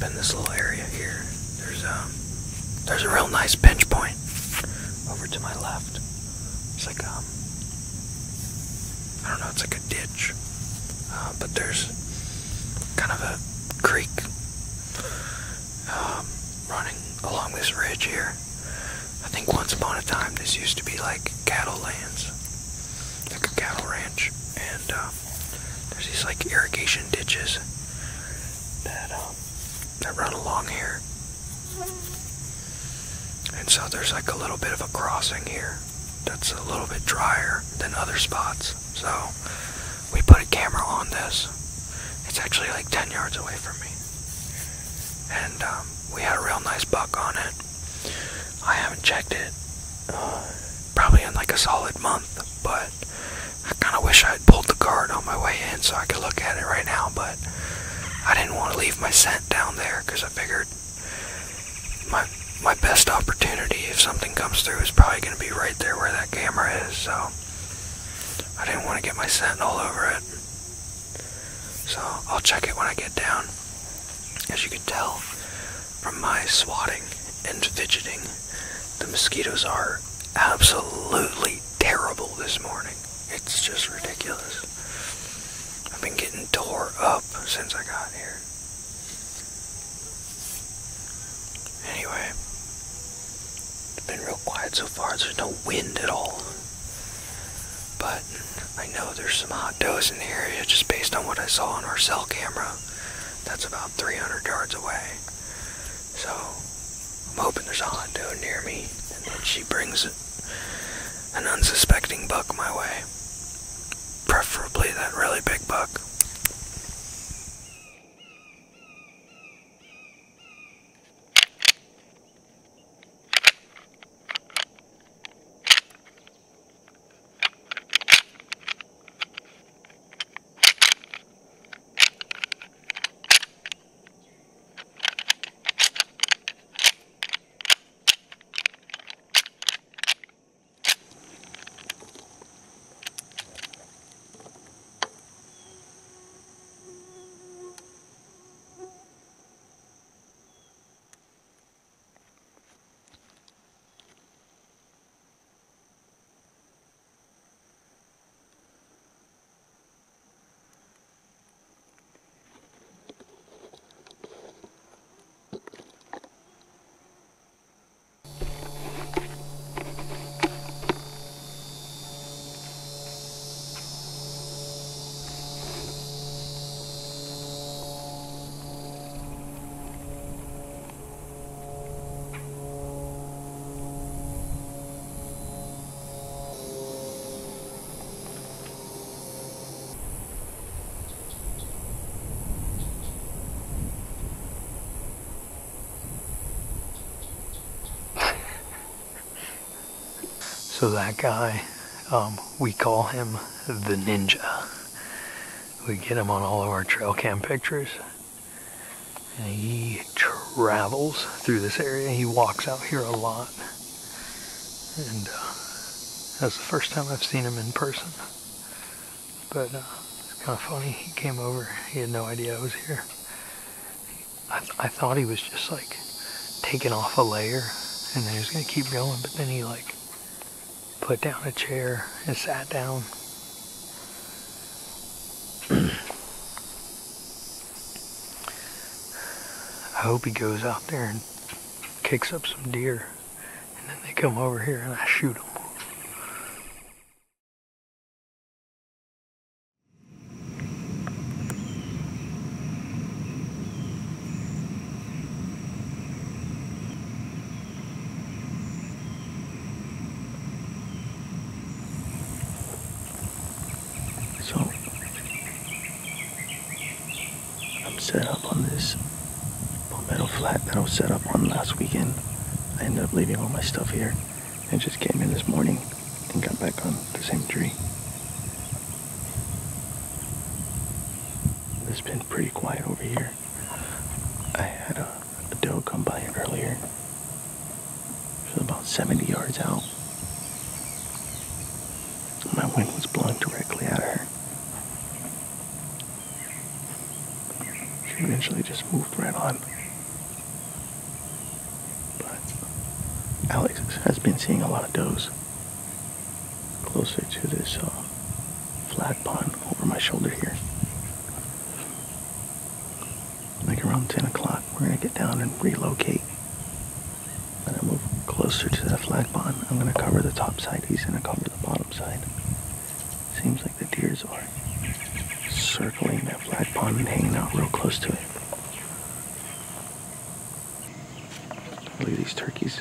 Up in this little area here. There's a there's a real nice pinch point over to my left. It's like um I don't know, it's like a ditch. Uh, but there's kind of a creek um, running along this ridge here. I think once upon a time this used to be like cattle lands, like a cattle ranch, and um, there's these like irrigation ditches that um, that run along here. And so there's like a little bit of a crossing here that's a little bit drier than other spots. So we put a camera on this. It's actually like 10 yards away from me. And um, we had a real nice buck on it. I haven't checked it uh, probably in like a solid month, but I kind of wish I had pulled the card on my way in so I could look at it right now, but I didn't want to leave my scent down there because I figured my best opportunity if something comes through is probably going to be right there where that camera is, so I didn't want to get my scent all over it. So I'll check it when I get down. As you can tell from my swatting and fidgeting, the mosquitoes are absolutely terrible this morning. It's just ridiculous. I've been getting tore up since I got here. Anyway, it's been real quiet so far. There's no wind at all. But I know there's some hot does in the area just based on what I saw on our cell camera. That's about 300 yards away. So I'm hoping there's a hot doe near me and that she brings an unsuspecting buck my way. Preferably that really big buck. So that guy, um, we call him the ninja. We get him on all of our trail cam pictures. And he travels through this area. He walks out here a lot. And uh, that's the first time I've seen him in person. But uh, it's kind of funny. He came over. He had no idea I was here. I, th- I thought he was just like taking off a layer and then he was going to keep going. But then he like put down a chair and sat down. I hope he goes out there and kicks up some deer, and then they come over here and I shoot them. So I'm set up on this palmetto flat that I was set up on last weekend. I ended up leaving all my stuff here and just came in this morning and got back on the same tree. It's been pretty quiet over here. I had a, a doe come by earlier. She was about 70 yards out. My wind was blowing directly at her. She eventually just moved right on. But Alex has been seeing a lot of does closer to this uh, flag pond over my shoulder here. Like around 10 o'clock, we're gonna get down and relocate. When I move closer to that flat pond, I'm gonna cover the top side, he's gonna cover the bottom side. Seems like the deers are circling that flat pond and hanging out real close to it. Look at these turkeys.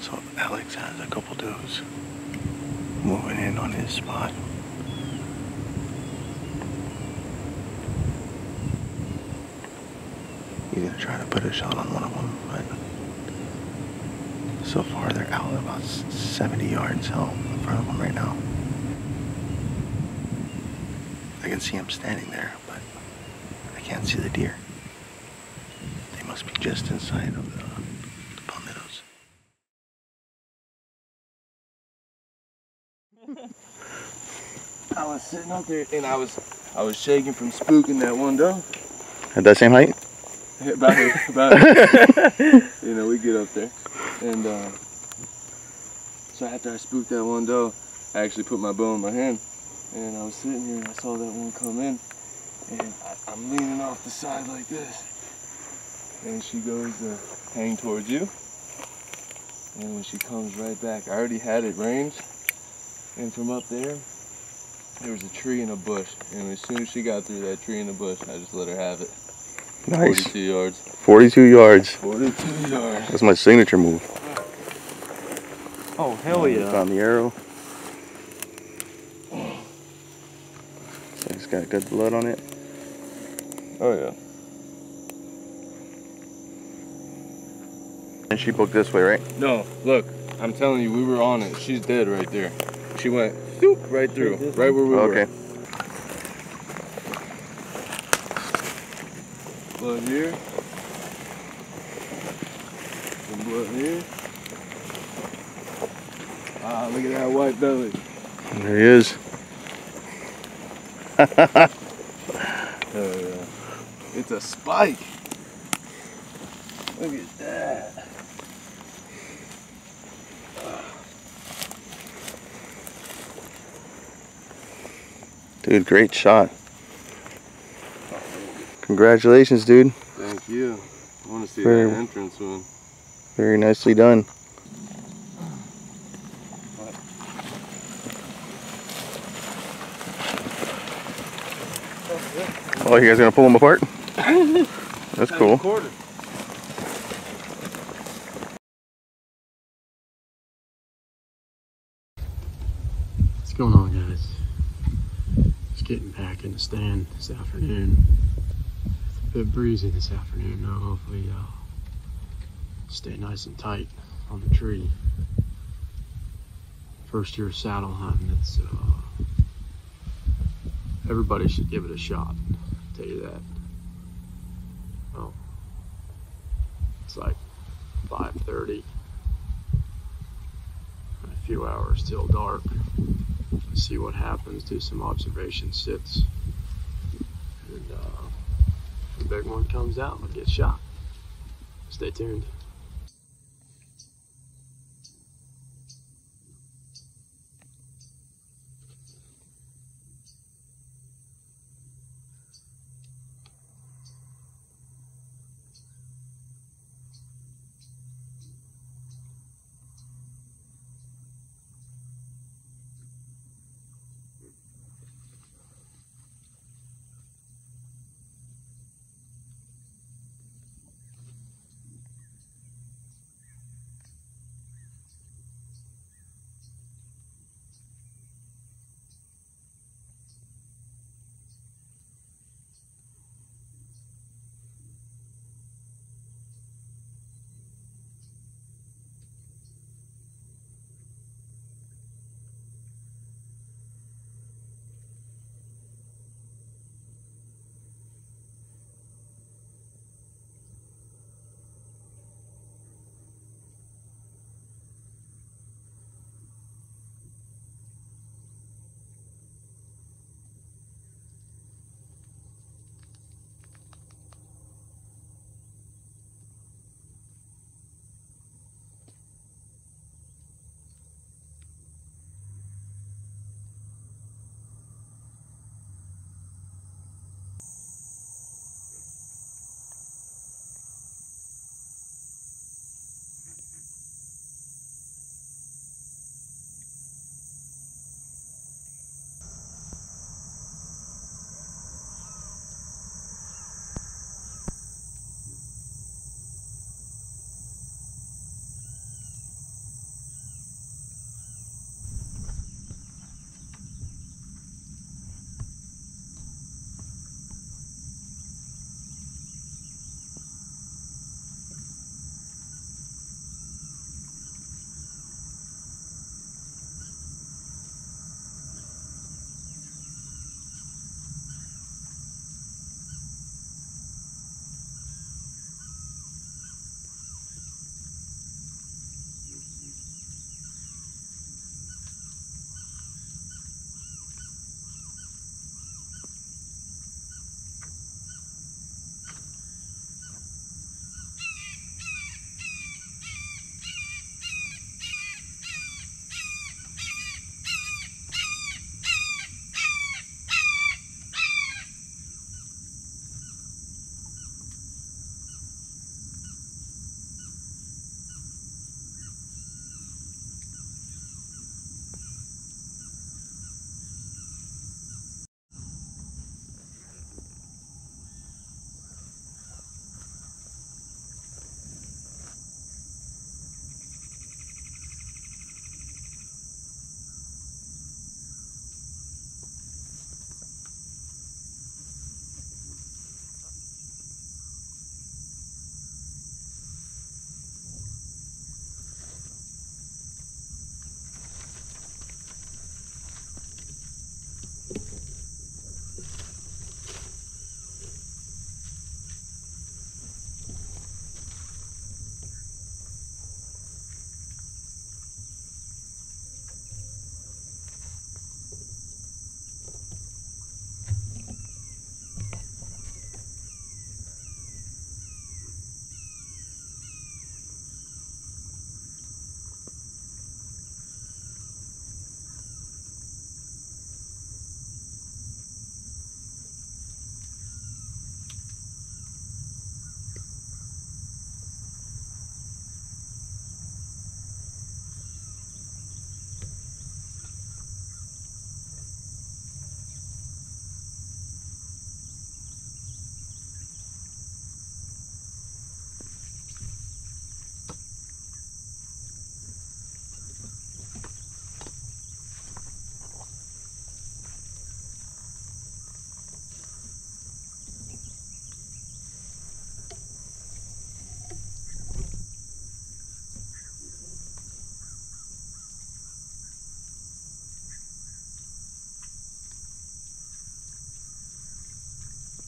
So Alex has a couple does moving in on his spot. He's gonna try to put a shot on one of them, but so far they're out about s- 70 yards home in front of him right now. I can see him standing there, but I can't see the deer. They must be just inside of the, palmettos. I was sitting up there and I was I was shaking from spooking that one doe. At that same height? about it, about it. you know, we get up there. And uh, so after I spooked that one doe, I actually put my bow in my hand. And I was sitting here and I saw that one come in. And I, I'm leaning off the side like this. And she goes to hang towards you. And when she comes right back, I already had it ranged. And from up there, there was a tree and a bush. And as soon as she got through that tree and the bush, I just let her have it. Nice. 42 yards. 42 yards. 42 yards. That's my signature move. Oh, hell yeah. Found the arrow. It's got good blood on it. Oh, yeah. And she booked this way, right? No, look, I'm telling you, we were on it. She's dead right there. She went whoop, right through, right where we were. Okay. Blood here. Some blood here. Ah, look at that white belly. There he is. Yeah. It's a spike. Look at that. Dude, great shot. Congratulations, dude. Thank you. I want to see Very- that entrance one. Very nicely done. Oh, you guys gonna pull them apart? That's cool. What's going on, guys? Just getting back in the stand this afternoon. It's a bit breezy this afternoon, though. Hopefully, uh, stay nice and tight on the tree. First year saddle hunting, it's uh, everybody should give it a shot. I'll tell you that. Well, it's like 5:30. A few hours till dark see what happens, do some observation sits. And uh, the big one comes out and gets shot. Stay tuned.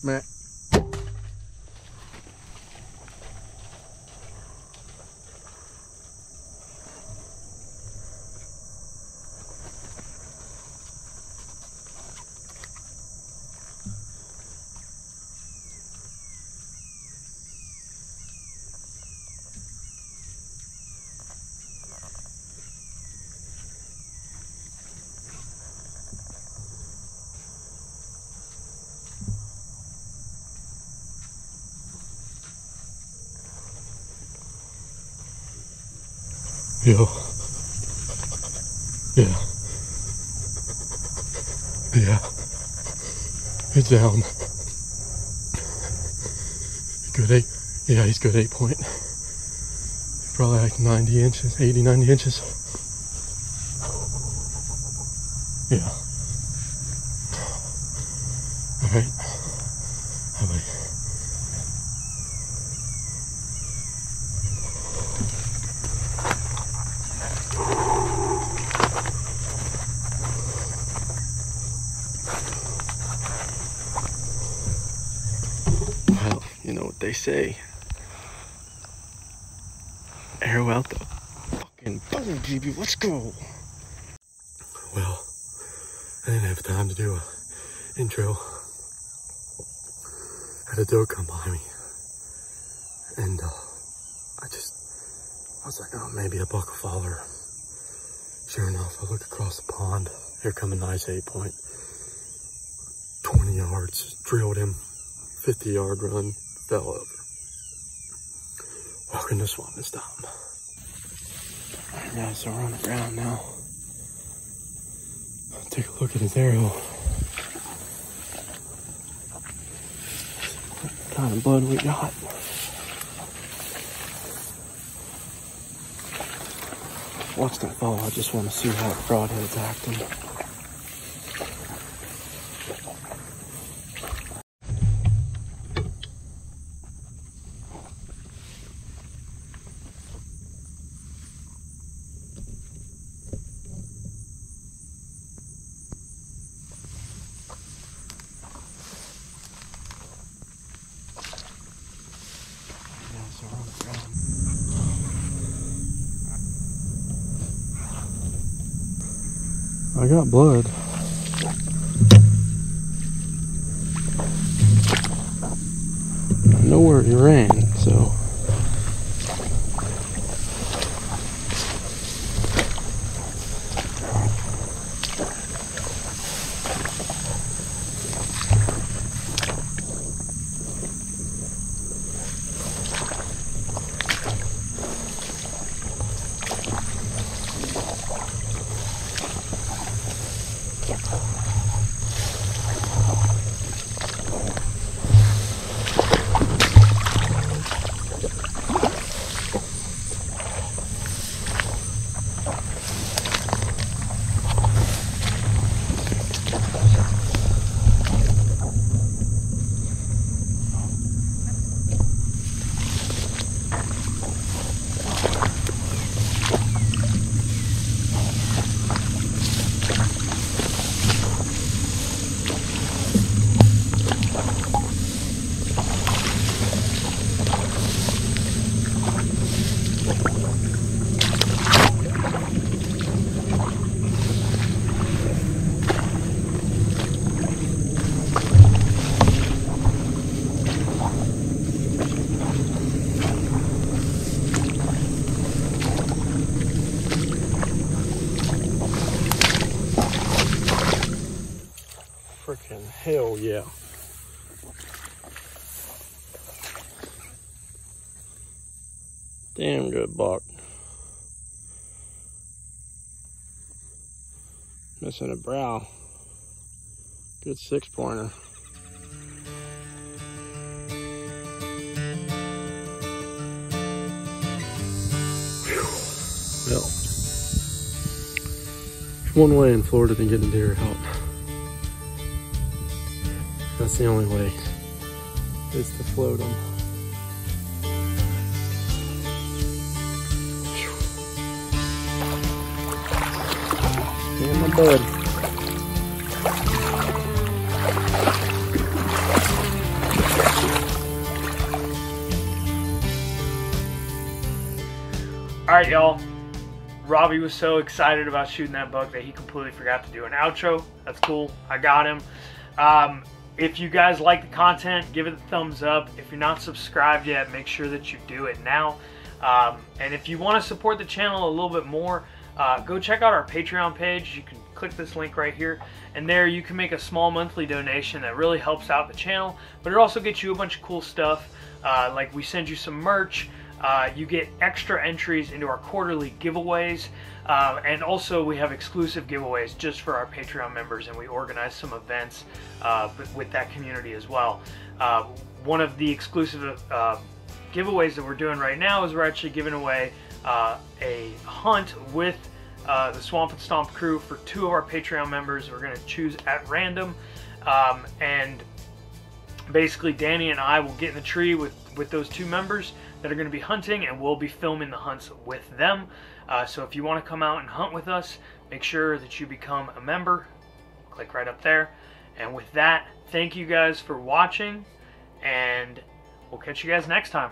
Matt. Yo. Yeah. Yeah. It's down. Good eight. Yeah, he's good eight point. Probably like 90 inches, 80, 90 inches. Yeah. All right. How about Well, you know what they say. Out the fucking button, baby. Let's go. Well, I didn't have time to do a intro. I had a doe come by me, and uh, I just, I was like, oh, maybe a buck will follow her. Sure enough, I look across the pond. Here come a nice eight point. 20 yards, drilled him. 50 yard run, fell over. Walking the swamp stop. Alright guys, so we're on the ground now. Take a look at his arrow. What kind of blood we got? Watch that fall, I just want to see how broadhead's acting. Yeah, so we're on the ground. I got blood. I know where he ran, so. Missing a brow. Good six pointer. Well, there's one way in Florida to get a deer out. That's the only way. Is to float them. Alright, y'all. Robbie was so excited about shooting that bug that he completely forgot to do an outro. That's cool. I got him. Um, if you guys like the content, give it a thumbs up. If you're not subscribed yet, make sure that you do it now. Um, and if you want to support the channel a little bit more, uh, go check out our Patreon page. You can click this link right here, and there you can make a small monthly donation that really helps out the channel. But it also gets you a bunch of cool stuff, uh, like we send you some merch. Uh, you get extra entries into our quarterly giveaways, uh, and also we have exclusive giveaways just for our Patreon members, and we organize some events uh, with that community as well. Uh, one of the exclusive uh, giveaways that we're doing right now is we're actually giving away a hunt with uh, the Swamp N Stomp crew for two of our Patreon members. We're going to choose at random, um, and basically Danny and I will get in the tree with with those two members that are going to be hunting, and we'll be filming the hunts with them. Uh, so if you want to come out and hunt with us, make sure that you become a member. Click right up there. And with that, thank you guys for watching, and we'll catch you guys next time.